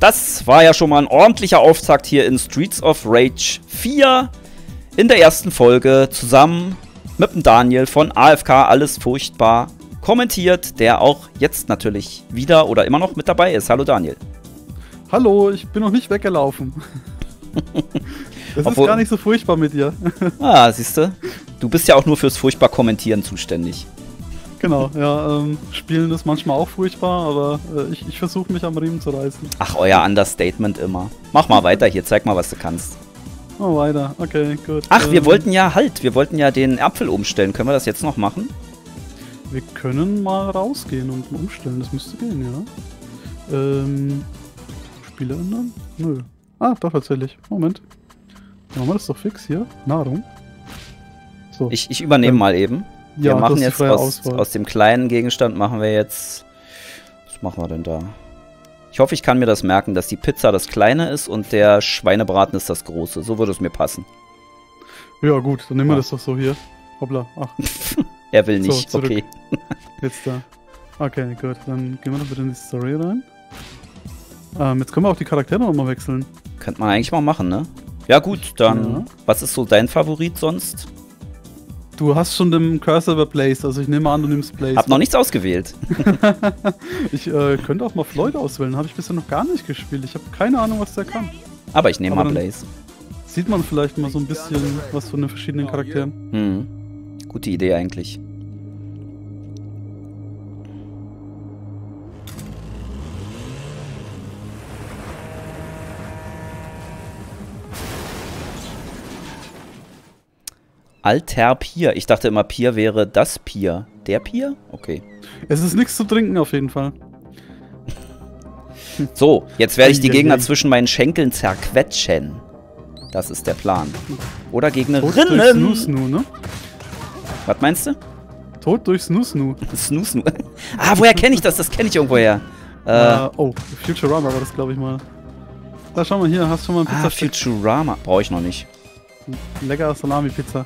das war ja schon mal ein ordentlicher Auftakt hier in Streets of Rage 4. In der ersten Folge zusammen mit dem Daniel von AFK Alles Furchtbar kommentiert, der auch jetzt natürlich wieder oder immer noch mit dabei ist. Hallo Daniel. Hallo, ich bin noch nicht weggelaufen. Das Obwohl- ist gar nicht so furchtbar mit dir. Ah, siehst du? Du bist ja auch nur fürs furchtbar Kommentieren zuständig. Genau, ja, ähm, Spielen ist manchmal auch furchtbar, aber äh, ich, ich versuche mich am Riemen zu reißen. Ach, euer Understatement immer. Mach mal weiter hier, zeig mal, was du kannst. Oh, weiter. Okay, gut. Ach, wir Ähm, wollten ja halt, wir wollten ja den Apfel umstellen. Können wir das jetzt noch machen? Wir können mal rausgehen und umstellen. Das müsste gehen, ja. Ähm, Spiele ändern? Nö. Ah, doch, tatsächlich. Moment. Machen wir das doch fix hier. Nahrung. So. Ich, ich übernehme Ähm, mal eben. Wir ja, machen jetzt aus, aus dem kleinen Gegenstand machen wir jetzt. Was machen wir denn da? Ich hoffe, ich kann mir das merken, dass die Pizza das kleine ist und der Schweinebraten ist das große. So würde es mir passen. Ja, gut, dann nehmen wir Ja. das doch so hier. Hoppla. Ach, Er will So, nicht. zurück. okay. jetzt da. Okay, gut. Dann gehen wir doch bitte in die Story rein. Ähm, jetzt können wir auch die Charaktere nochmal wechseln. Könnte man eigentlich mal machen, ne? Ja, gut, dann. Ja. Was ist so dein Favorit sonst? Du hast schon den Cursor über Blaze, also ich nehme an, du nimmst Blaze. Hab noch nichts ausgewählt. Ich äh, könnte auch mal Floyd auswählen, habe ich bisher noch gar nicht gespielt. Ich habe keine Ahnung, was der kann. Aber ich nehme mal Blaze. Sieht man vielleicht mal so ein bisschen was von den verschiedenen Charakteren. Hm. Gute Idee eigentlich. Alter Pier. Ich dachte immer, Pier wäre das Pier. Der Pier? Okay. Es ist nichts zu trinken auf jeden Fall. So, jetzt werde ich die. Gegner zwischen meinen Schenkeln zerquetschen. Das ist der Plan. Oder Tod durch Gegnerinnen. Snoo-Snoo, ne? Was meinst du? Tod durch Snoo-Snoo. Snoo Snoo. Ah, woher kenne ich das? Das kenne ich irgendwoher. Äh, Äh, oh, Futurama war das, glaube ich mal. Da schau mal hier, hast schon mal ein ah, Pizzastück. Futurama. Brauche ich noch nicht. Lecker Salami-Pizza.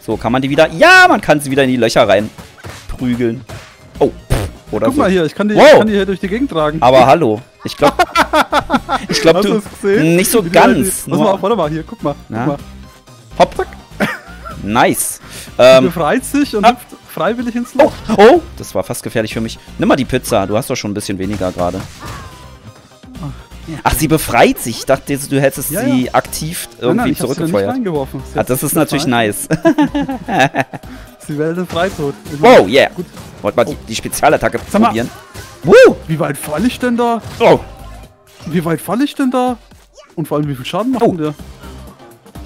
So, kann man die wieder... Ja, man kann sie wieder in die Löcher rein prügeln. Oh, oder Guck so. mal hier, ich kann die, Wow. ich kann die hier durch die Gegend tragen. Aber hallo. Ich glaube... ich glaube, Hast du... Nicht so die ganz. die- Pass mal auf, warte mal, hier, guck mal. Guck mal. Hopp. Nice. Die Ähm, befreit sich und ah. hüpft freiwillig ins oh, Loch. oh, das war fast gefährlich für mich. Nimm mal die Pizza. Du hast doch schon ein bisschen weniger gerade. Ach, sie befreit sich. Ich dachte, du hättest Ja, sie ja. aktiv Nein, irgendwie nein, nicht zurückgefeuert. Sie Ah, das ist natürlich nice. Sie wählte Freitod. Wow, yeah. Gut. Wollt mal die, die Spezialattacke Sag mal. probieren? Woo! Wie weit falle ich denn da? Oh, Wie weit falle ich denn da? Und vor allem, wie viel Schaden macht Oh. der?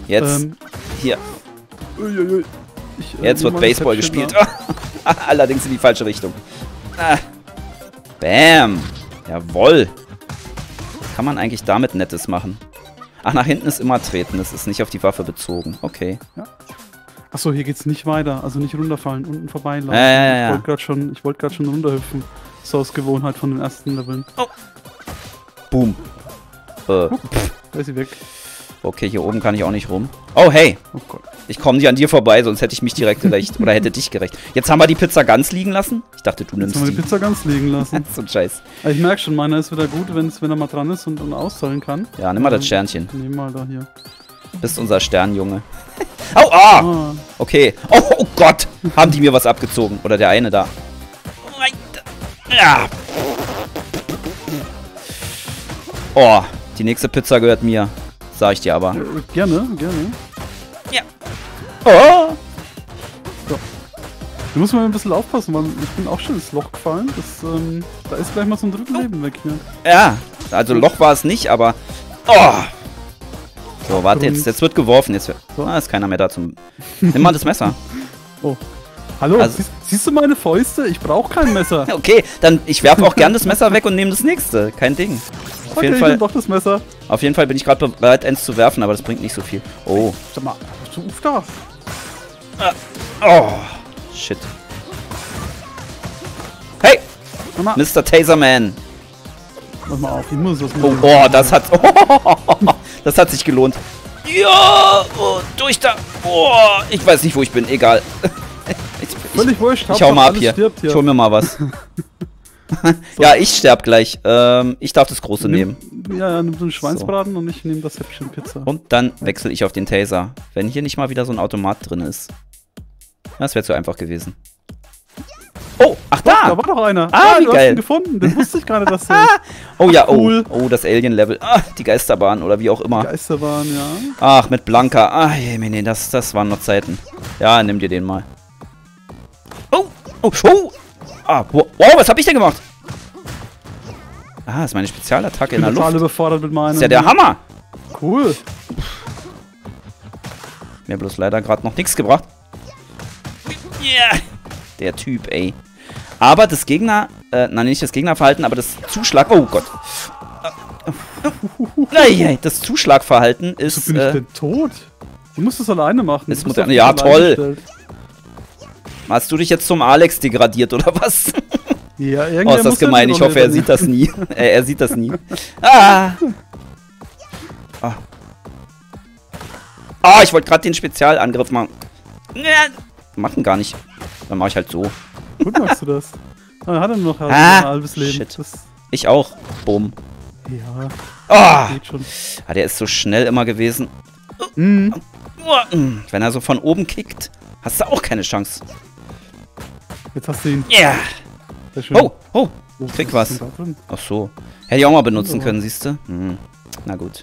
jetzt, Ähm, hier, uiuiui. Ich, äh, jetzt wird mal Baseball gespielt. Allerdings in die falsche Richtung. Ah. Bam. Jawoll. Kann man eigentlich damit Nettes machen? Ach, nach hinten ist immer treten. Das ist nicht auf die Waffe bezogen. Okay. da. Achso, hier geht's nicht weiter. Also nicht runterfallen, unten vorbeilaufen. Ja, ja, ja, Ich ja. wollte gerade schon, ich grad schon runterhüpfen. So aus Gewohnheit von den ersten Leveln. Boom. Äh, Da ist sie weg. Okay, hier oben kann ich auch nicht rum. Oh, hey. Oh Gott. Ich komme nicht an dir vorbei, sonst hätte ich mich direkt gerecht. Oder hätte dich gerecht. Jetzt haben wir die Pizza ganz liegen lassen. Ich dachte, du Jetzt nimmst haben wir die die. Pizza ganz liegen lassen. so ein Scheiß. Ich merke schon, meiner ist wieder gut, wenn's, wenn er mal dran ist und, und auszahlen kann. Ja, nimm mal das Ähm, Sternchen. Nehm mal da hier. Bist unser Sternjunge. Au, ah! Ah, Okay. Oh, oh Gott! Haben die mir was abgezogen? Oder der eine da? Ja. Oh, die nächste Pizza gehört mir. Sag ich dir aber. gerne, gerne. Oh! Du musst mal ein bisschen aufpassen, weil ich bin auch schon ins Loch gefallen. Das, ähm, da ist gleich mal so ein Drittel Leben weg hier. Ja, also Loch war es nicht, aber. Oh! So, warte, jetzt, jetzt wird geworfen. Jetzt wird, So. ah, ist keiner mehr da zum. Nimm mal das Messer. Hallo, Also- siehst, siehst du meine Fäuste? Ich brauche kein Messer. Okay, dann ich werfe auch gern das Messer weg und nehme das nächste. Kein Ding. Auf okay, jeden Fall. doch das Messer. Auf jeden Fall bin ich gerade bereit, eins zu werfen, aber das bringt nicht so viel. Oh. Sag mal, hast du auf da? Oh. Shit. Hey, Mr. Taserman. pass mal auf, ich muss das Oh, oh das hat. das hat sich gelohnt. Ja, oh, durch da. Oh, ich weiß nicht, wo ich bin. Egal. Ich, ich, Völlig wurscht. ich hau mal ab hier. Hier. Ich hol mir mal was. ja, ich sterb gleich. Ähm, ich darf das große nehmen. Ja, ja, nimm so einen Schweinsbraten und ich nehme das Häppchen Pizza. Und dann wechsle ich auf den Taser. Wenn hier nicht mal wieder so ein Automat drin ist. Das wäre zu einfach gewesen. Oh, ach da! Da war doch einer. Ah, wie du geil. hast ihn gefunden. Den wusste ich gerade, dass der Oh ja, oh. Cool. Oh, das Alien-Level. Ah, die Geisterbahn oder wie auch immer. Geisterbahn, ja. Ach, mit Blanka. Ah, je, nee, das, das waren noch Zeiten. Ja, nimm dir den mal. Oh, oh, oh. Ah, wow, wow, was hab ich denn gemacht? Ah, das ist meine Spezialattacke in Ich der bin total Luft. überfordert mit meinem. Das ist ja der Hammer. Cool. Mir bloß leider gerade noch nichts gebracht. Yeah. Der Typ, ey. Aber das Gegner, äh, nein, nicht das Gegnerverhalten, aber das Zuschlag, oh Gott. Eieiei, Das Zuschlagverhalten ist, bin ich äh, denn tot? Du musst es alleine machen. Ist Du bist modern- ja, toll. gestellt. Hast du dich jetzt zum Alex degradiert oder was? Ja, Oh, irgendwer ist das gemein. Ich hoffe, er sieht das nie. äh, er sieht das nie. Ah. Ah, Ah, ich wollte gerade den Spezialangriff machen. Machen gar nicht. Dann mache ich halt so. Gut machst du das. Ah, Er hat nur noch Ah, ein halbes Leben. shit. Das, Ich auch. Bumm. ja, Ah, schon. ah, der ist so schnell immer gewesen. Mhm. Wenn er so von oben kickt, hast du auch keine Chance. Jetzt hast du ihn. Sehr schön. Oh, oh. Oh, krieg was? Ach so. Hätte ich auch mal benutzen Oh. können, siehst du? Hm. Na gut.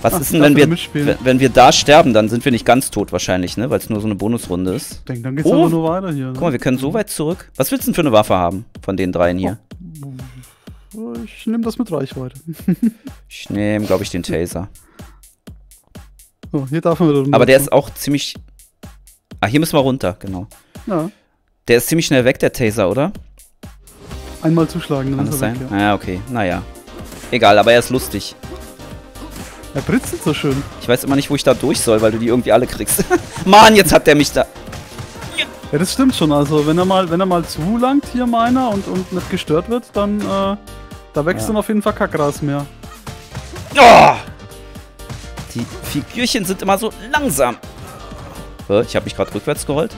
Was Ah, ist denn, wenn wir, wenn, wenn wir da sterben, dann sind wir nicht ganz tot wahrscheinlich, ne? Weil es nur so eine Bonusrunde ist. Ich denke, dann geht's Oh. aber nur weiter hier. Ne? Guck mal, wir können so weit zurück. Was willst du denn für eine Waffe haben von den dreien hier? Oh, Ich nehme das mit Reichweite. Ich nehme, glaube ich, den Taser. So, hier darf man wieder runter. Aber der ist auch ziemlich... Ah, hier müssen wir runter, genau. Ja, Der ist ziemlich schnell weg, der Taser, oder? einmal zuschlagen, dann Kann ist das er sein? weg. Ja. Ah, okay. Naja. Egal, aber er ist lustig. Er britzelt so schön. Ich weiß immer nicht, wo ich da durch soll, weil du die irgendwie alle kriegst. Mann, jetzt hat der mich da... Ja, das stimmt schon. Also, wenn er mal, wenn er mal zu langt hier meiner und, und nicht gestört wird, dann äh, da wächst Ja. dann auf jeden Fall Kackgras mehr. Oh! Die Figürchen sind immer so langsam. Hä, Ich habe mich gerade rückwärts gerollt.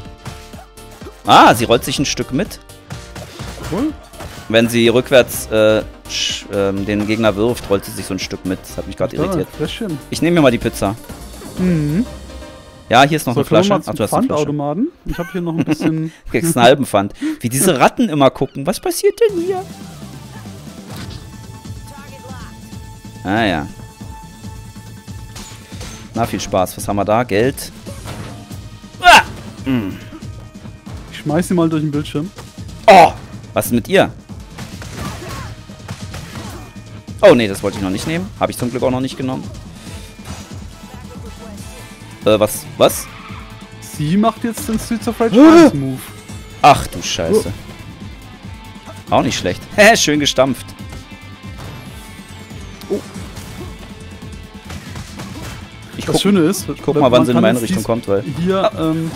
Ah, sie rollt sich ein Stück mit. Cool. Wenn sie rückwärts äh, ähm, den Gegner wirft, rollt sie sich so ein Stück mit. Das hat mich gerade Ja, irritiert. Fläschchen. Ich nehme mir mal die Pizza. Mhm. Ja, hier ist noch So, eine Flasche. Ach, du hast eine Flasche. Pfandautomaten. Ich habe hier noch ein bisschen. Kriegst einen halben Pfand. Wie diese Ratten immer gucken. Was passiert denn hier? Ah ja. Na, viel Spaß. Was haben wir da? Geld. Ah! Mm. ich schmeiß sie mal durch den Bildschirm. Oh! Was ist mit ihr? Oh, nee, das wollte ich noch nicht nehmen. Habe ich zum Glück auch noch nicht genommen. Äh, was? Was? Sie macht jetzt den Streets of Rage. 1 Move. Ach du Scheiße. Auch nicht schlecht. Hä, schön gestampft. Ich Das guck, Schöne ist, guck mal, wann sie in meine Richtung kommt, weil. Hier ähm,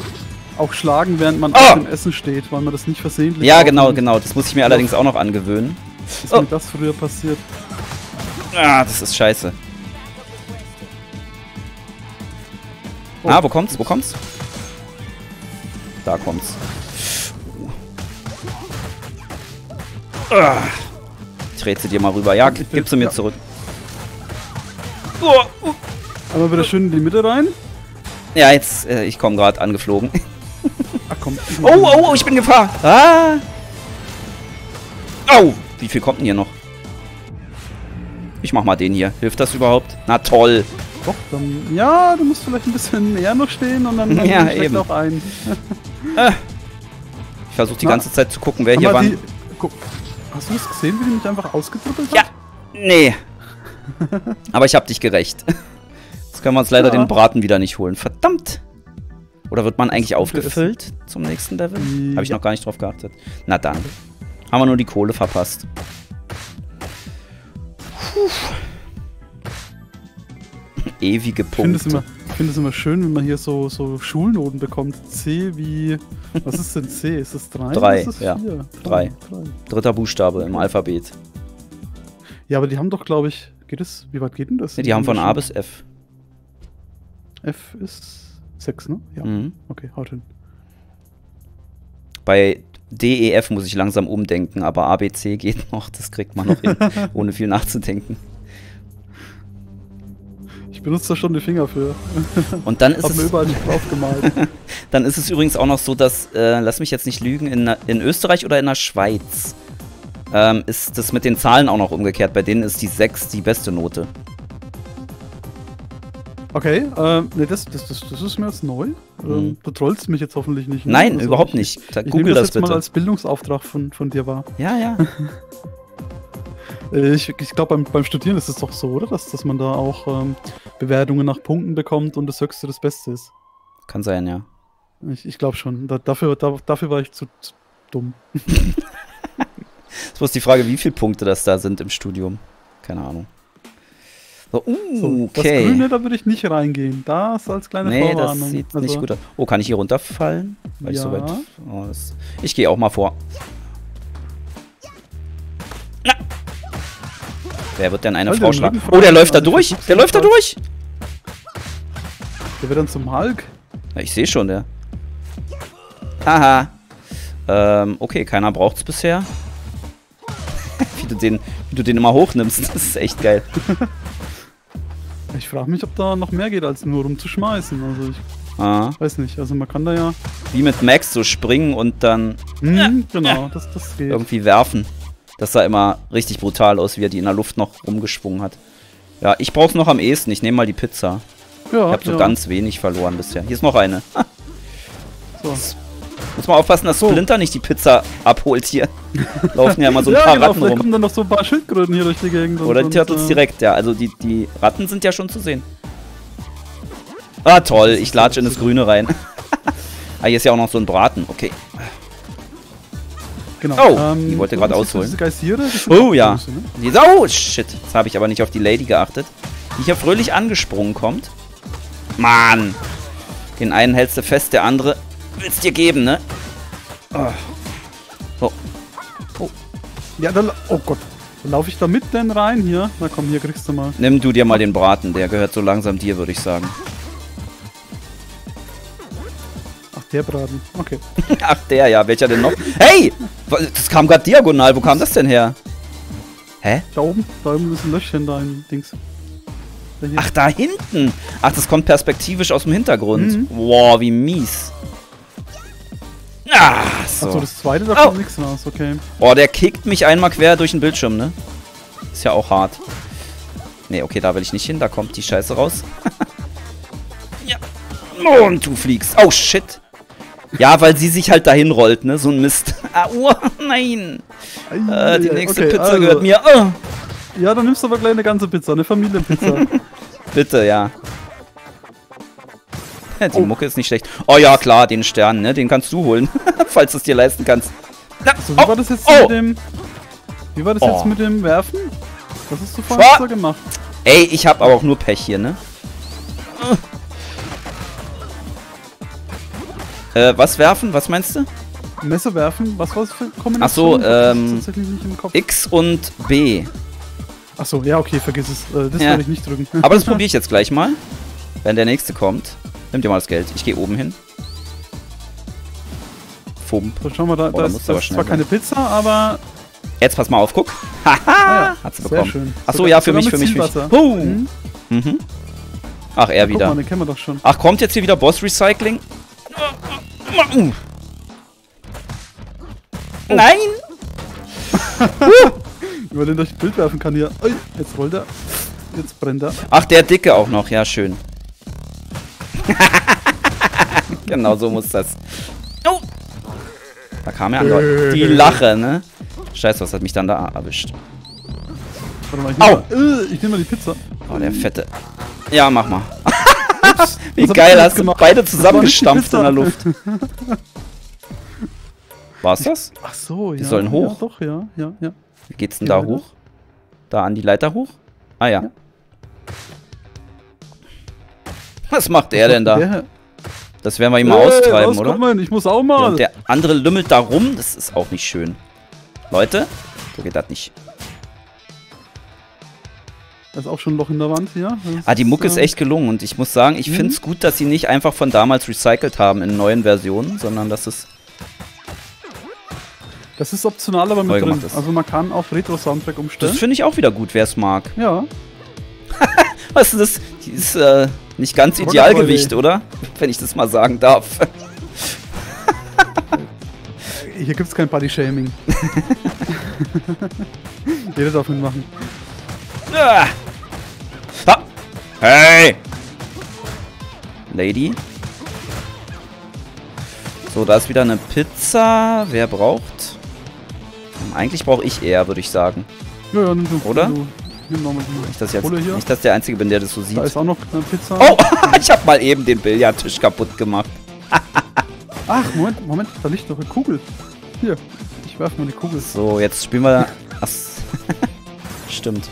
auch schlagen, während man Ah. auf dem Essen steht, weil man das nicht versehentlich. Ja, genau, genau. Das muss ich mir allerdings auch noch angewöhnen. Ist Oh. mir das früher passiert? Ah, das ist scheiße. Oh. Ah, wo kommt's? Wo kommt's? Da kommt's. Ah. Ich sie dir mal rüber. Ja, gib sie mir Ja. zurück. Oh, oh. Einmal wieder schön in die Mitte rein. Ja, jetzt, äh, ich komme gerade angeflogen. Ach komm. Oh, oh, oh, ich bin in Gefahr. Ah. Au. Wie viel kommt denn hier noch? Ich mach mal den hier. Hilft das überhaupt? Na toll. Doch, dann, ja, du musst vielleicht ein bisschen näher noch stehen und dann, dann Ja, eben. auch ein. Ich versuche die Na. ganze Zeit zu gucken, wer hier wann. die, guck, hast du das gesehen, wie die mich einfach ausgedrückelt Ja. hat? Nee. Aber ich hab dich gerecht. Jetzt können wir uns leider Ja. den Braten wieder nicht holen. Verdammt. Oder wird man eigentlich aufgefüllt zum nächsten Level? Habe ich Ja. noch gar nicht drauf geachtet. Na dann. Haben wir nur die Kohle verpasst. Puh. Ewige Punkte. ich finde es immer schön, wenn man hier so, so Schulnoten bekommt. C wie. Was ist denn C? Ist es 3? Drei, ist es ja. vier? Drei. drei. Dritter Buchstabe im Alphabet. Ja, aber die haben doch, glaube ich. Geht es? Wie weit geht denn das? Nee, die haben von A bis F. F ist 6, ne? Ja. Mhm. Okay, haut hin. Bei DEF muss ich langsam umdenken, aber ABC geht noch, das kriegt man noch hin, ohne viel nachzudenken. Ich benutze da schon die Finger für. Und dann ist Hab mir es, überall nicht drauf gemalt. dann ist es übrigens auch noch so, dass, äh, lass mich jetzt nicht lügen, in, in Österreich oder in der Schweiz ähm, ist das mit den Zahlen auch noch umgekehrt. Bei denen ist die 6 die beste Note. Okay, ähm, ne, das, das, das, das ist mir jetzt neu. Ähm, Mhm. du trollst mich jetzt hoffentlich nicht. ne? Nein, Also überhaupt ich, nicht. Ich nehme Google das, das, jetzt mal bitte. als Bildungsauftrag von, von dir wahr. Ja, ja. Äh, Ich, ich glaube, beim, beim Studieren ist es doch so, oder? Dass, dass man da auch ähm, Bewertungen nach Punkten bekommt und das Höchste das Beste ist. Kann sein, ja. Ich, ich glaube schon. Da, dafür, da, dafür war ich zu, zu dumm. Es ist bloß die Frage, wie viele Punkte das da sind im Studium. Keine Ahnung. So, uh, So, Das okay. Grüne, da würde ich nicht reingehen. Das als kleine nee, das Vorwarnung. sieht Also, nicht gut aus. Oh, kann ich hier runterfallen? Weil ich so Ja. weit. Oh, das, ich gehe auch mal vor. Na. Wer wird denn eine Alter, schlagen? Oh, der läuft da durch. Der läuft da durch. Der wird dann zum Hulk. Ja, ich sehe schon, der. Haha. Ähm, okay, keiner braucht's bisher. wie, du den, wie du den immer hochnimmst, das ist echt geil. Ich frage mich, ob da noch mehr geht, als nur rumzuschmeißen. Also ich Ah, weiß nicht. Also man kann da ja. wie mit Max so springen und dann Hm, genau, das, das geht. irgendwie werfen. Das sah immer richtig brutal aus, wie er die in der Luft noch rumgeschwungen hat. Ja, ich brauch's noch am ehesten. Ich nehme mal die Pizza. ja, Ich habe so ja. ganz wenig verloren bisher. Hier ist noch eine. So. Muss mal aufpassen, dass So. Splinter nicht die Pizza abholt hier. Laufen ja mal so ein ja, paar genau, Ratten rum. kommen dann noch so ein paar Schildkröten hier durch die Gegend. Oder die Turtles äh, direkt, ja. Also die, die Ratten sind ja schon zu sehen. Ah, toll. Ich latsche in das Grüne rein. ah, hier ist ja auch noch so ein Braten. Okay. Genau. Oh, die wollte gerade ausholen. Oh ja. Größe, ne? Oh, shit. Jetzt habe ich aber nicht auf die Lady geachtet. Die hier fröhlich angesprungen kommt. Mann. Den einen hältst du fest, der andere willst dir geben, ne? Oh. Ja, dann, oh Gott. Dann laufe ich da mit denn rein hier. Na komm, hier kriegst du mal. Nimm du dir mal den Braten. Der gehört so langsam dir, würde ich sagen. Ach, der Braten. Okay. Ach, der, ja. Welcher denn noch? Hey! Das kam gerade diagonal. Wo kam das denn her? Hä? Da oben, da oben ist ein Löchchen da im Dings. Da. Ach, da hinten. Ach, das kommt perspektivisch aus dem Hintergrund. Mhm. Wow, wie mies. Ah, so. Achso, das zweite, da kommt nichts raus, okay. Oh, der kickt mich einmal quer durch den Bildschirm, ne? Ist ja auch hart. Nee, okay, da will ich nicht hin. Da kommt die Scheiße raus. ja. Und du fliegst. Oh, shit. Ja, weil sie sich halt dahin rollt, ne? So ein Mist. Ah, oh, nein. Äh, die nächste okay, Pizza also, gehört mir. Oh, Ja, dann nimmst du aber gleich eine ganze Pizza, eine Familienpizza. bitte, ja. Die Oh. Mucke ist nicht schlecht. Oh ja, klar, den Stern, ne? Den kannst du holen. falls du es dir leisten kannst. Na, so, wie oh, war das jetzt oh. mit dem. Wie war das Oh. jetzt mit dem Werfen? Was hast du vorhin so gemacht? Ey, ich hab aber auch nur Pech hier, ne? Äh, was werfen? Was meinst du? Messer werfen? Was war das für Kombination? Ach so, Ich hab das ähm, Tatsächlich nicht im Kopf. X und B. Achso, ja, okay, vergiss es. Äh, das Ja. werde ich nicht drücken. Aber das probiere ich jetzt gleich mal. Wenn der nächste kommt. Nimm dir mal das Geld. Ich gehe oben hin. Fump. So, schau mal, da, Oh, da ist, das ist zwar sein. keine Pizza, aber. Jetzt pass mal auf, guck. Haha! Ah, ja, Hat sie sehr bekommen. schön. Ach so, Sogar- ja, für mich, für mich, für mich. Huh. Mhm. Mhm. Ach, er Guck wieder. mal, den kennen wir doch schon. Ach, kommt jetzt hier wieder Boss Recycling? Uh. Nein! Über den durch Bild werfen kann hier. Ui, jetzt rollt er. Jetzt brennt er. Ach, der Dicke auch noch. Ja, schön. genau so muss das. Oh. Da kam er an. Die Lache, ne? Scheiße, was hat mich dann da erwischt? Warte mal, ich Au. nehme mal, äh, ich nehm mal die Pizza. Oh, der Fette. Ja, mach mal. Wie Was geil, hast du gemacht? beide nicht die zusammengestampft in der. Luft. War's das? Ach so, ja. sollen hoch. Ja, doch, ja, ja, ja. Wie geht's denn Geh da hoch? Da an die Leiter hoch? Ah ja. Ja. Was macht der denn da? Der, Das werden wir ihm mal Hey, austreiben, was, oder? Mal, ich muss auch Ja, mal. und der andere lümmelt da rum, das ist auch nicht schön. Leute, so geht das nicht. da ist auch schon ein Loch in der Wand hier. Das Ah, die Mucke ist ähm, echt gelungen und ich muss sagen, ich Mhm. finde es gut, dass sie nicht einfach von damals recycelt haben in neuen Versionen, sondern dass es Das ist optional, aber mit drin. ist. Also man kann auf Retro-Soundtrack umstellen. Das finde ich auch wieder gut, wer es mag. ja. Was ist das? Die ist äh, nicht ganz Idealgewicht, oder? Wenn ich das mal sagen darf. Hier gibt's kein Body-Shaming. Jeder darf mitmachen. Ah. Hey! Lady. So, da ist wieder eine Pizza. Wer braucht? Eigentlich brauche ich eher, würde ich sagen. Ja, ja, nimm du. Oder? Du, nimm noch mal die Nicht, dass, jetzt, Kohle hier. nicht, dass der Einzige bin, der das so sieht. Da ist auch noch eine Pizza. Oh, ich habe mal eben den Billardtisch kaputt gemacht. Ach, Moment, Moment, da liegt noch eine Kugel. Hier, ich werf mal die Kugel. So, jetzt spielen wir... Ach, stimmt.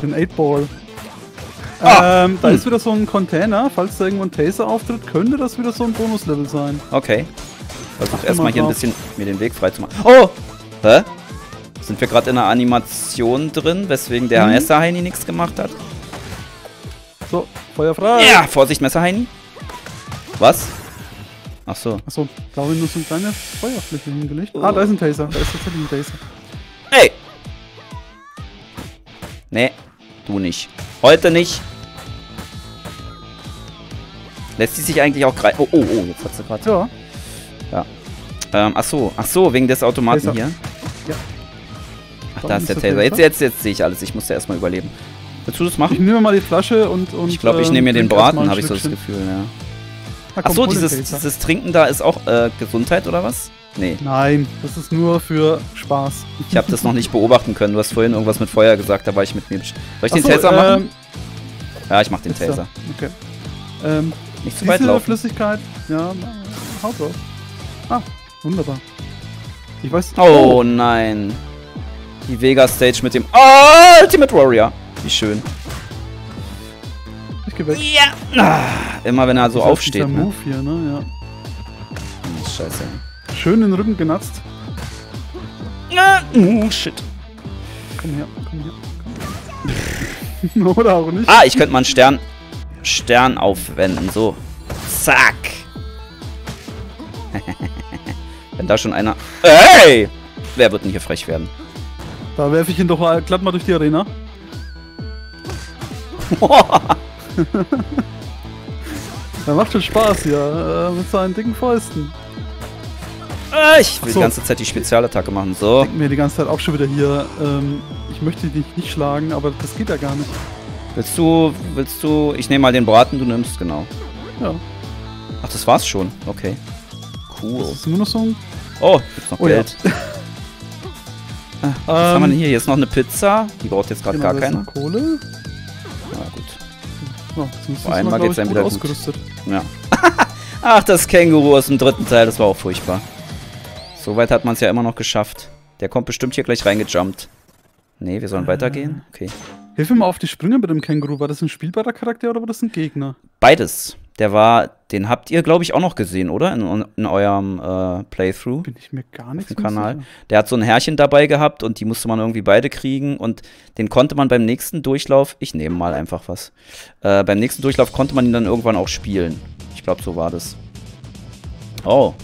Den 8-Ball. Ah, Ähm, da hm. ist wieder so ein Container. Falls da irgendwo ein Taser auftritt, könnte das wieder so ein Bonuslevel sein. Okay. Versuch erstmal mal hier ein bisschen mir den Weg frei zu machen. Oh! Hä? Sind wir gerade in einer Animation drin, weswegen der Mhm. Messerheini nichts gemacht hat? So, Feuer frei. Ja, Vorsicht, Messerheini. Was? Ach so. Achso, da habe ich nur so eine kleine Feuerfläche hingelegt. Ah, da ist ein Taser. Da ist tatsächlich ein Taser. Ey! Nee, du nicht. Heute nicht. Lässt sie sich eigentlich auch greifen? Oh, oh, oh, jetzt hat sie gerade. Ja, Ähm, ach so, ach so, wegen des Automaten Taser. hier. Ja. Ach, Da ist der Taser. Jetzt, jetzt, jetzt sehe ich alles. Ich musste erstmal überleben. Willst du das ich machen? nehme mal die Flasche und. und Ich glaube, ich ähm, nehme mir den Braten, habe ich so das. Gefühl, ja. Ach komm, so, hol den dieses, dieses Trinken da ist auch äh, Gesundheit oder was? Nee, Nein, das ist nur für Spaß. ich habe das noch nicht beobachten können. Du hast vorhin irgendwas mit Feuer gesagt, da war ich mit mir. Soll ich den Ach so, Taser machen? ähm, Ja, ich mach den Taser. Okay. Ähm, Nicht zu weit laufen. Flüssigkeit, ja, haut drauf. Ah, wunderbar. Ich weiß. Oh nein. Die Vega Stage mit dem Ultimate Warrior. Wie schön. ich geh weg. Ja. Ah, immer wenn er so Das ist aufsteht. dieser Ne? Move hier, ne? Scheiße. Ja. Schön den Rücken genatzt. Ah, Uh, shit. Komm her, komm her. Oder auch nicht. Ah, ich könnte mal einen Stern, Stern aufwenden. So. Zack. wenn da schon einer... Hey! Wer wird denn hier frech werden? Da werfe ich ihn doch mal glatt mal durch die Arena. Der macht schon Spaß hier, äh, mit seinen dicken Fäusten. Ah, ich will so. die ganze Zeit die Spezialattacke machen. So. Denken mir die ganze Zeit auch schon wieder hier, ähm, ich möchte dich nicht schlagen, aber das geht ja gar nicht. Willst du, willst du... Ich nehme mal den Braten, du nimmst, genau. Ja, Ach, das war's schon. Okay. Cool. das ist nur noch so ein... Oh, gibt's noch Oh ja. Geld. Was haben wir Ähm, denn hier? Hier ist noch eine Pizza. Die braucht jetzt gerade genau, gar da ist keiner. Kohle. Na gut. So, jetzt müssen Vor allem glaub geht's dann gut wieder gut. ausgerüstet. Ja. Ach, das Känguru aus dem dritten Teil, das war auch furchtbar. Soweit hat man es ja immer noch geschafft. Der kommt bestimmt hier gleich reingejumpt. Nee, wir sollen Äh. weitergehen? Okay. Hilf mir mal auf die Sprünge mit dem Känguru. War das ein spielbarer Charakter oder war das ein Gegner? Beides. Der war, den habt ihr, glaube ich, auch noch gesehen, oder? In, in eurem äh, Playthrough. Bin ich mir gar Kanal. sicher. Der hat so ein Herrchen dabei gehabt und die musste man irgendwie beide kriegen und den konnte man beim nächsten Durchlauf, ich nehme mal einfach was, äh, beim nächsten Durchlauf konnte man ihn dann irgendwann auch spielen. Ich glaube, so war das. Oh.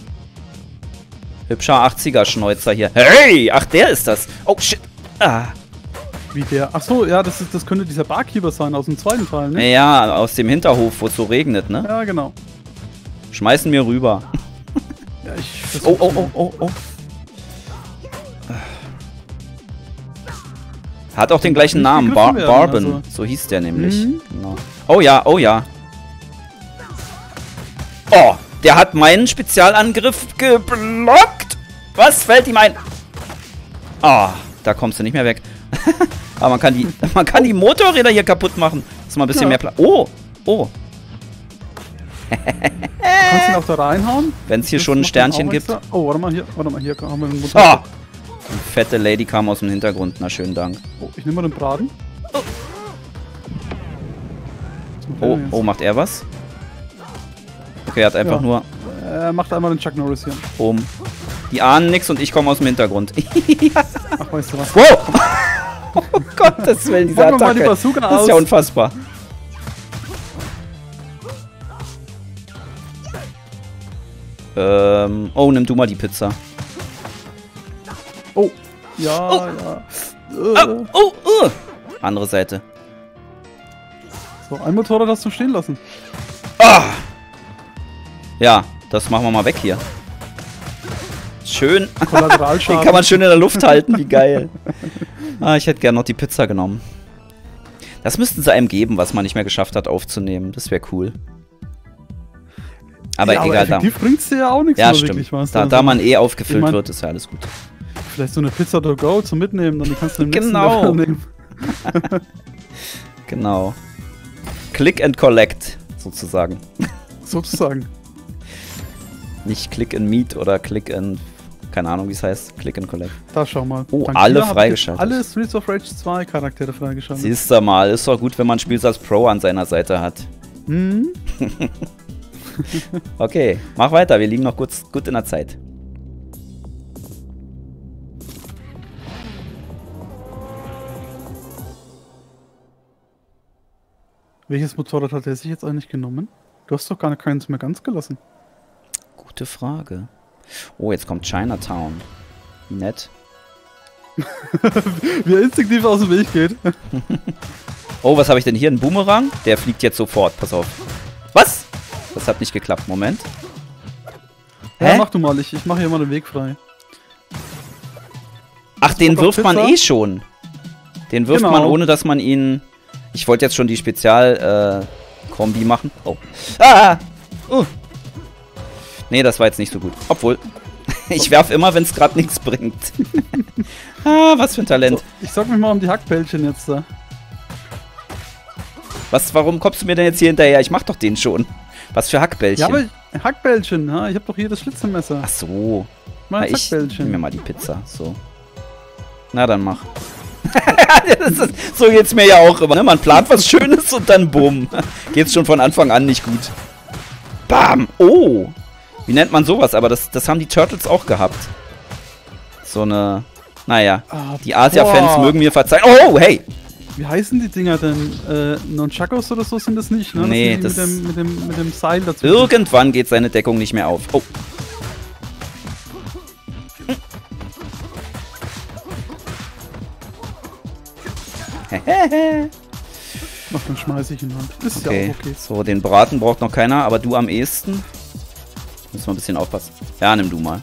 Hübscher 80er-Schnäuzer hier. Hey, ach, der ist das. Oh, shit. Ah. Wie der. Ach so, ja, das, ist, das könnte dieser Barkeeper sein aus dem zweiten Teil, ne? Ja, aus dem Hinterhof, wo es so regnet, ne? Ja, genau. Schmeißen mir rüber. Ja, ich Oh, oh, oh, oh, oh. Hat auch den gleichen Namen, Bar Barben. also. So hieß der nämlich. Mhm. Genau. Oh ja, oh ja. Oh, der hat meinen Spezialangriff geblockt. Was fällt ihm ein? Ah, da kommst du nicht mehr weg. Aber man kann die, man kann die Motorräder hier kaputt machen. Ist mal ein bisschen Ja. mehr Platz. Oh, oh. Du kannst ihn auch da reinhauen. Wenn es hier Das schon ein Sternchen gibt. Oh, warte mal hier. Warte mal, hier haben wir einen Motor. Ah! Die fette Lady kam aus dem Hintergrund. Na, schönen Dank. Oh, ich nehme mal den Braten. Oh, jetzt? oh, macht er was? Okay, er hat einfach Ja. nur Er macht einmal den Chuck Norris hier. um. Die ahnen nix und ich komme aus dem Hintergrund. Ach, weißt du was? wow! Oh Gottes Willen, diese wir mal die Attacke. Bazooka Das ist ja aus. unfassbar. Ähm, oh, nimm du mal die Pizza. Oh. Ja, Oh. ja. Oh, oh, oh. Andere Seite. so, ein Motorrad hast du stehen lassen. Ah! Ja, das machen wir mal weg hier. Schön. Den kann man schön in der Luft halten, wie geil. Ah, ich hätte gern noch die Pizza genommen. Das müssten sie einem geben, was man nicht mehr geschafft hat aufzunehmen. Das wäre cool. Aber ja, egal, aber da. bringt's dir ja auch nichts Ja, stimmt. wirklich, Da, da man eh aufgefüllt Ich mein- wird, ist ja alles gut. Vielleicht so eine Pizza to go zum Mitnehmen, dann kannst du nächsten Genau. Nehmen. Genau. Click and collect, sozusagen. Sozusagen. Nicht Click and Meet oder Click and. Keine Ahnung, wie es heißt. Click and collect. Da schau mal. Oh, Dank alle freigeschaltet. Alle Streets of Rage 2 Charaktere freigeschaltet. Siehst du mal, ist doch gut, wenn man Spiels als Pro an seiner Seite hat. Hm? Okay, mach weiter, wir liegen noch gut, gut in der Zeit. Welches Motorrad hat er sich jetzt eigentlich genommen? Du hast doch gar keins mehr ganz gelassen. Gute Frage. Oh, jetzt kommt Chinatown. Wie nett. Wie er instinktiv aus dem Weg geht. Oh, was habe ich denn hier? Ein Boomerang? Der fliegt jetzt sofort. Pass auf. Was? Das hat nicht geklappt. Moment. Ja, Hä? mach du mal, ich, ich mache hier mal den Weg frei. Ach, den wirft man eh schon. Den wirft Genau. man, ohne dass man ihn... Ich wollte jetzt schon die Spezial-Kombi machen. Oh. Ah! Uh. Nee, das war jetzt nicht so gut. Obwohl, ich werf immer, wenn es gerade nichts bringt. ah, was für ein Talent. So, ich sag mich mal um die Hackbällchen jetzt da. Was, warum kommst du mir denn jetzt hier hinterher? Ich mach doch den schon. Was für Hackbällchen. Ja, aber ich- Hackbällchen, ha? ich habe doch hier das Schlitzemesser. Ach so. Mein ich nimm mir Hackbällchen. mal die Pizza. So. Na, dann mach. das ist, so geht's mir ja auch immer. Ne? Man plant was Schönes und dann bumm. Geht's schon von Anfang an nicht gut. Bam. Oh. Wie nennt man sowas? Aber das, das haben die Turtles auch gehabt. So eine... Naja. Ah, Die Asia-Fans mögen mir verzeihen. Oh, hey. Wie heißen die Dinger denn? Äh, Nunchakos oder so sind das nicht, ne? Nee, das mit, dem, mit, dem, mit dem Seil dazu. Irgendwann geht seine Deckung nicht mehr auf. Oh. Ach, dann schmeiß ich ihn halt. Ist Okay. ja auch okay. So, den Braten braucht noch keiner, aber du am ehesten. Müssen wir ein bisschen aufpassen. Ja, nimm du mal.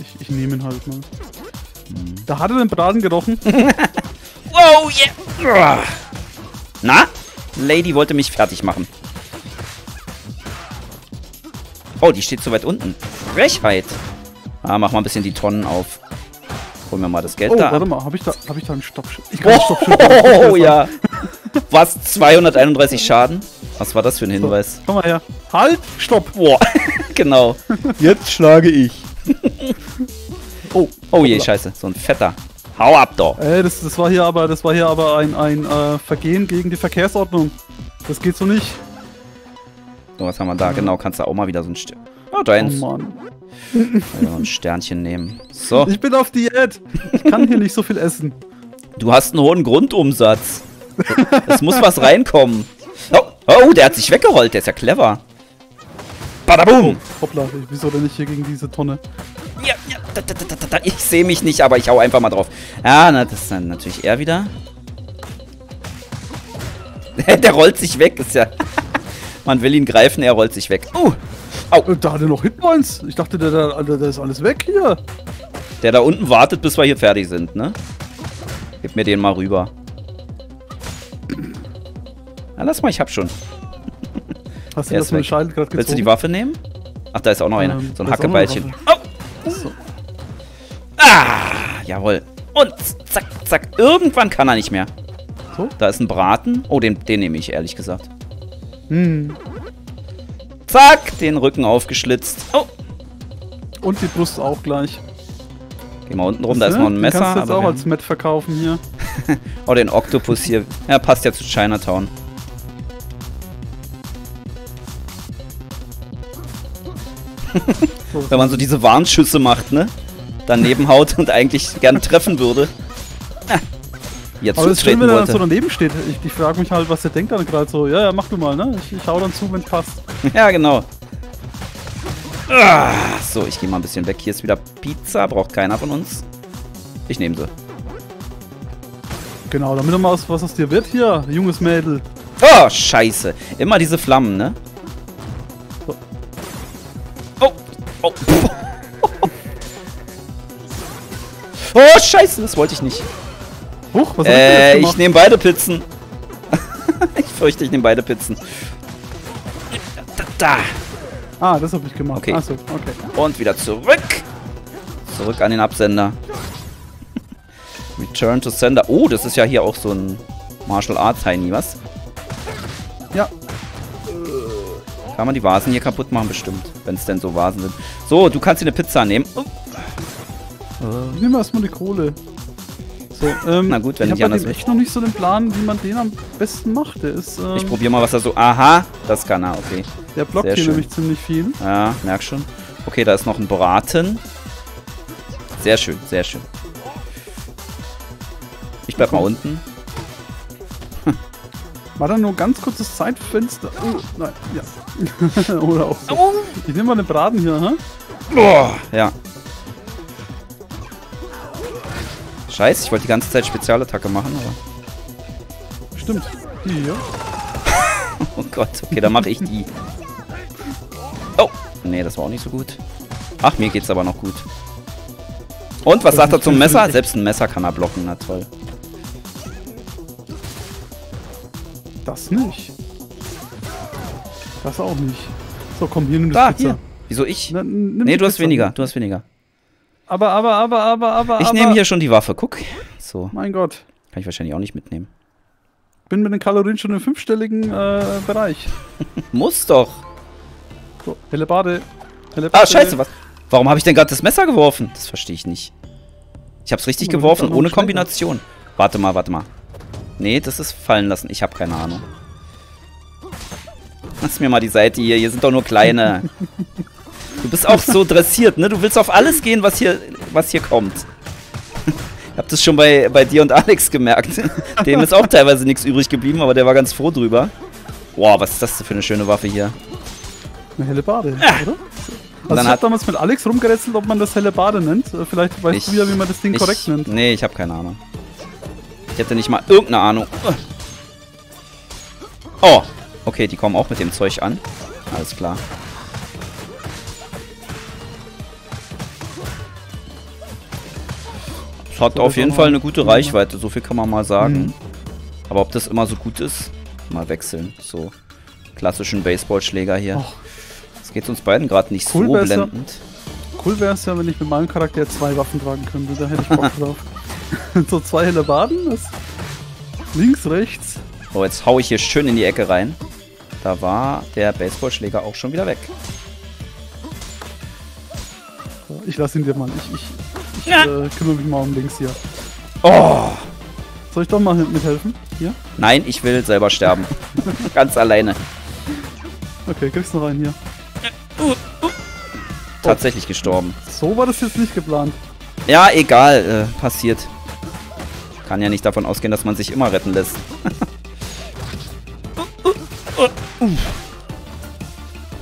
Ich, ich nehme ihn halt mal. Hm. Da hat er den Braten gerochen. Wow, yeah. Na? Lady wollte mich fertig machen. Oh, die steht so weit unten. Frechheit. Ah, mach mal ein bisschen die Tonnen auf. Holen wir mal das Geld Oh, da. warte ab. mal, habe ich da, hab ich da einen Stoppschild? Ich kann einen Oh, Stoppschild. ja. Was? 231 Schaden? Was war das für ein Hinweis? Komm mal her. Halt! Stopp! Boah, genau. Jetzt schlage ich. oh, oh je, scheiße. So ein fetter. Hau ab, doch. Ey, das, das war hier aber, das war hier aber ein, ein äh, Vergehen gegen die Verkehrsordnung. Das geht so nicht. So, was haben wir da? Genau, kannst du auch mal wieder so ein Stern. Oh, Oh deins. Mann. Also ein Sternchen nehmen. So, Ich bin auf Diät. Ich kann hier nicht so viel essen. du hast einen hohen Grundumsatz. Es muss was reinkommen. Oh, oh, der hat sich weggerollt. Der ist ja clever. Badabum. Hoppla, ich- wieso denn nicht hier gegen diese Tonne? Ja, ja, da, da, da, da, da. Ich sehe mich nicht, aber ich hau einfach mal drauf. Ja, na, das ist dann natürlich er wieder. der rollt sich weg. Ist ja. Man will ihn greifen, er rollt sich weg. Uh, Äh, Da hat er noch Hitpoints. Ich dachte, der, der, der ist alles weg hier. der da unten wartet, bis wir hier fertig sind, ne? Gib mir den mal rüber. Na, lass mal, ich hab schon. Hast du das mit. Scheitel gerade gezogen? Willst du die Waffe nehmen? Ach, da ist auch noch eine. Ähm, So ein Hackebeilchen. Oh! So. Ah! Jawohl. Und zack, zack. Irgendwann kann er nicht mehr. So? Da ist ein Braten. Oh, den, den nehme ich, ehrlich gesagt. Hm. Zack, den Rücken aufgeschlitzt. Oh, Und die Brust auch gleich. geh mal unten rum, da ist noch ein Den Messer. Kannst du jetzt aber auch als Met verkaufen hier. oh, den Oktopus hier. Ja, passt ja zu Chinatown. Wenn man so diese Warnschüsse macht, ne? Daneben haut und eigentlich gern treffen würde. Ah, Jetzt Aber das ist schön, wenn er dann so daneben steht. Ich, ich frage mich halt, was der denkt dann gerade so. Ja, ja, mach du mal, ne? Ich, ich hau dann zu, wenn es passt. Ja, genau. Ah, so, ich gehe mal ein bisschen weg. Hier ist wieder Pizza. Braucht keiner von uns. Ich nehme sie. Genau, damit er mal was, aus dir wird hier, junges Mädel. Oh, scheiße. Immer diese Flammen, ne? So. Oh. Oh. Oh, scheiße, das wollte ich nicht. Huch, was Äh, du ich nehme beide Pizzen. ich fürchte, ich nehme beide Pizzen. Da. Ah, das habe ich gemacht. Okay. Achso, okay. Und wieder zurück. Zurück an den Absender. Return to Sender. Oh, das ist ja hier auch so ein Martial Arts Tiny, was? Ja, Kann man die Vasen hier kaputt machen, bestimmt. Wenn es denn so Vasen sind. So, du kannst dir eine Pizza nehmen. Oh, nehme erstmal die Kohle. So, ähm, Na gut, wenn ich nicht habe echt noch nicht so den Plan, wie man den am besten macht. Der ist, ähm, ich probiere mal, was er so... Aha, das kann er, okay. der blockt sehr hier schön. nämlich ziemlich viel. Ja, merk schon. Okay, da ist noch ein Braten. Sehr schön, sehr schön. Ich bleib mal unten. War da nur ein ganz kurzes Zeitfenster? Oh, nein, ja. Oder auch so. Ich nehme mal den Braten hier, hä? Boah, ja. Scheiße, ich wollte die ganze Zeit Spezialattacke machen, aber... Stimmt. Die hier. Oh Gott, okay, dann mache ich die. Oh, nee, das war auch nicht so gut. Ach, mir geht's aber noch gut. Und, was sagt er zum Messer? Selbst ein Messer kann er blocken, na toll. Das nicht. Das auch nicht. So, komm, hier nimm Da, das Pizza. hier. Wieso ich? Na, Nee, du hast Pizza. weniger, du hast weniger. Aber, aber, aber, aber, aber, Ich nehme hier schon die Waffe, guck. So, Mein Gott. kann ich wahrscheinlich auch nicht mitnehmen. Bin mit den Kalorien schon im fünfstelligen äh, Bereich. Muss doch. So, helle Bade. Helle Bade. Ah, scheiße, was? Warum habe ich denn gerade das Messer geworfen? Das verstehe ich nicht. Ich habe es richtig geworfen, ohne Kombination. Warte mal, warte mal. Nee, das ist fallen lassen. Ich habe keine Ahnung. Lass mir mal die Seite hier. Hier sind doch nur kleine. Du bist auch so dressiert, ne? Du willst auf alles gehen, was hier, was hier kommt. Ich hab das schon bei, bei dir und Alex gemerkt. Dem ist auch teilweise nichts übrig geblieben, aber der war ganz froh drüber. Wow, was ist das für eine schöne Waffe hier? Eine helle Bade, oder? Also dann ich hat- habe damals mit Alex rumgerätselt, ob man das helle Bade nennt. Äh, Vielleicht weißt Ich- du ja, wie man das Ding korrekt ich, nennt. Nee, ich habe keine Ahnung. Ich hätte nicht mal irgendeine Ahnung. Oh, okay, die kommen auch mit dem Zeug an. Alles klar. Hat auf jeden Fall eine gute Reichweite, so viel kann man mal sagen. Mhm. Aber ob das immer so gut ist, mal wechseln. So klassischen Baseballschläger hier. Och. Das geht uns beiden gerade nicht Cool so wär's ja- blendend. Cool wäre es ja, wenn ich mit meinem Charakter zwei Waffen tragen könnte. Da hätte ich Bock drauf. so zwei helle Baden. Das links, rechts. So, jetzt hau ich hier schön in die Ecke rein. Da war der Baseballschläger auch schon wieder weg. Ich lasse ihn dir mal. Ich, ich, ich äh, kümmere mich mal um links hier. Oh! Soll ich doch mal mithelfen? Hier? Nein, ich will selber sterben. Ganz alleine. Okay, kriegst noch einen hier. Tatsächlich gestorben. So war das jetzt nicht geplant. Ja, egal. Äh, passiert. Kann ja nicht davon ausgehen, dass man sich immer retten lässt.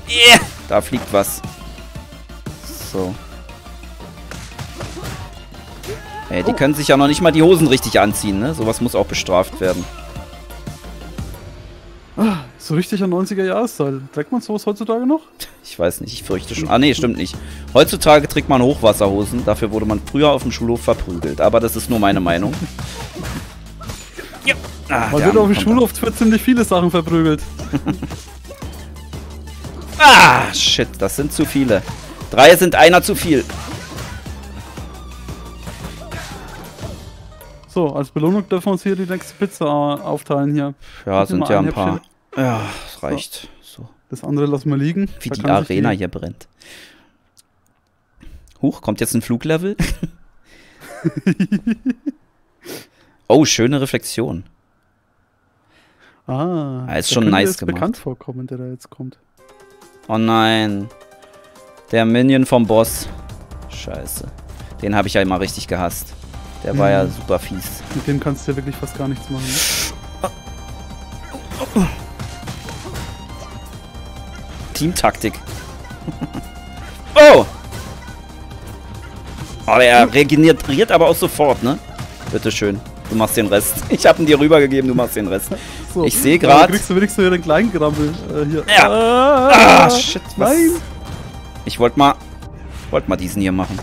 yeah. Da fliegt was. So. Ey, die Oh. können sich ja noch nicht mal die Hosen richtig anziehen, ne? Sowas muss auch bestraft werden. So richtig ein 90er-Jahres-Style. Trägt man sowas heutzutage noch? Ich weiß nicht, ich fürchte schon. Ah, nee, stimmt nicht. Heutzutage trägt man Hochwasserhosen. Dafür wurde man früher auf dem Schulhof verprügelt. Aber das ist nur meine Meinung. ja. Ah, Man wird auf dem Schulhof für ziemlich viele Sachen verprügelt. Ah, shit, das sind zu viele. Drei sind einer zu viel. So, als Belohnung dürfen wir uns hier die nächste Pizza äh, aufteilen hier. Ja, Gib sind ja ein ein paar. Ja, das reicht. So. Das andere lassen wir liegen. Wie Da die Arena hier brennt. Huch, kommt jetzt ein Fluglevel? oh, schöne Reflexion. Ah, Ah, ist schon nice jetzt gemacht. bekannt vorkommen, der da jetzt kommt. Oh nein. Der Minion vom Boss. Scheiße. Den habe ich ja immer richtig gehasst. Der war ja Mhm. super fies. Mit dem kannst du ja wirklich fast gar nichts machen. Ne? Teamtaktik. Aber er regeneriert aber auch sofort, ne? Bitteschön. Du machst den Rest. Ich hab ihn dir rübergegeben, du machst den Rest. So. Ich sehe gerade. kriegst du wenigstens den kleinen Grammel äh, hier. Ja. Ah, Ah, shit. Was? Nein. Ich wollte mal, wollte mal diesen hier machen.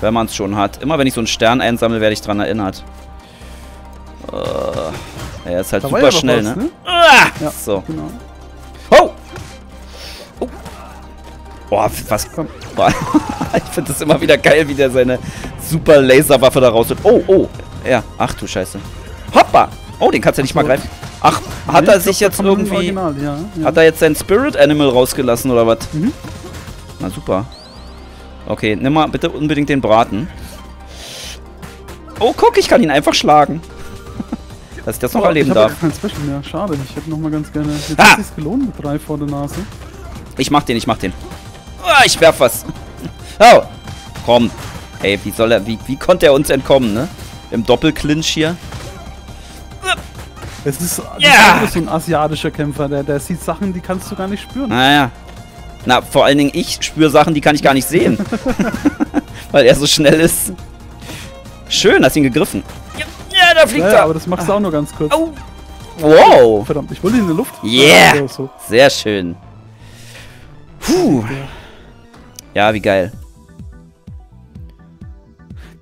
Wenn man es schon hat. Immer wenn ich so einen Stern einsammle, werde ich dran erinnert. Äh, er ist halt Da super ja schnell, was, ne? ne? Ah, Ja. So. Genau. Oh! oh! Boah, was? Komm. Ich finde das immer wieder geil, wie der seine super Laserwaffe da raus. Oh, oh! Ja, ach du Scheiße. Hoppa! Oh, den kannst du nicht mal so. greifen. Ach, hat Nee, er ich sich glaub, jetzt irgendwie. Original, ja, ja. Hat er jetzt sein Spirit Animal rausgelassen oder was? Mhm. Na super. Okay, nimm mal bitte unbedingt den Braten. Oh, guck, ich kann ihn einfach schlagen. Dass ich das noch Oh, erleben ich darf. hab kein Special mehr. Schade. Ich hätte noch mal ganz gerne. Jetzt Ah! sich's gelohnt mit drei vor der Nase. Ich mach den, ich mach den. Ah, ich werf was. Oh, komm. Ey, wie soll er, wie, wie konnte er uns entkommen, ne? Im Doppelclinch hier. Es ist, das Ja! ist so ein asiatischer Kämpfer. Der, der sieht Sachen, die kannst du gar nicht spüren. Naja. Na, vor allen Dingen, ich spüre Sachen, die kann ich gar nicht sehen. Weil er so schnell ist. Schön, hast ihn gegriffen. Ja, ja da fliegt Ja, er. ja, aber das machst du auch nur ganz kurz. Au. Wow. Verdammt, ich wollte ihn in der Luft. Yeah. So. Sehr schön. Puh. Ja, wie geil.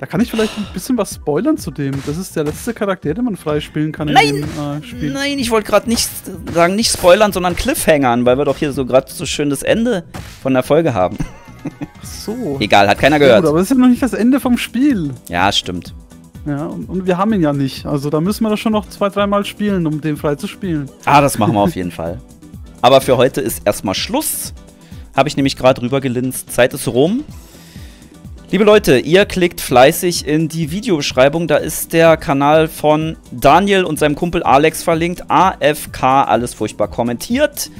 Da kann ich vielleicht ein bisschen was spoilern zu dem. Das ist der letzte Charakter, den man freispielen kann in Nein! dem äh, Spiel. Nein, ich wollte gerade nicht sagen, nicht spoilern, sondern Cliffhangern, weil wir doch hier so gerade so schön das Ende von der Folge haben. Ach so. Egal, hat keiner gehört. gut, aber das ist ja noch nicht das Ende vom Spiel. Ja, stimmt. Ja, und, und wir haben ihn ja nicht. Also da müssen wir das schon noch zwei, dreimal spielen, um den frei zu spielen. Ah, das machen wir auf jeden Fall. Aber für heute ist erstmal Schluss. Habe ich nämlich gerade rübergelinst. Zeit ist rum. Liebe Leute, ihr klickt fleißig in die Videobeschreibung. Da ist der Kanal von Daniel und seinem Kumpel Alex verlinkt. AFK, alles furchtbar kommentiert.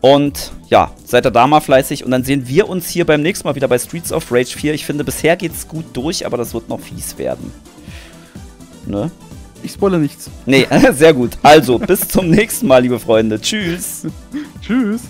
Und ja, seid ihr da mal fleißig. Und dann sehen wir uns hier beim nächsten Mal wieder bei Streets of Rage 4. Ich finde, bisher geht's gut durch, aber das wird noch fies werden. Ne? Ich spoilere nichts. Nee, sehr gut. Also, bis zum nächsten Mal, liebe Freunde. Tschüss. Tschüss.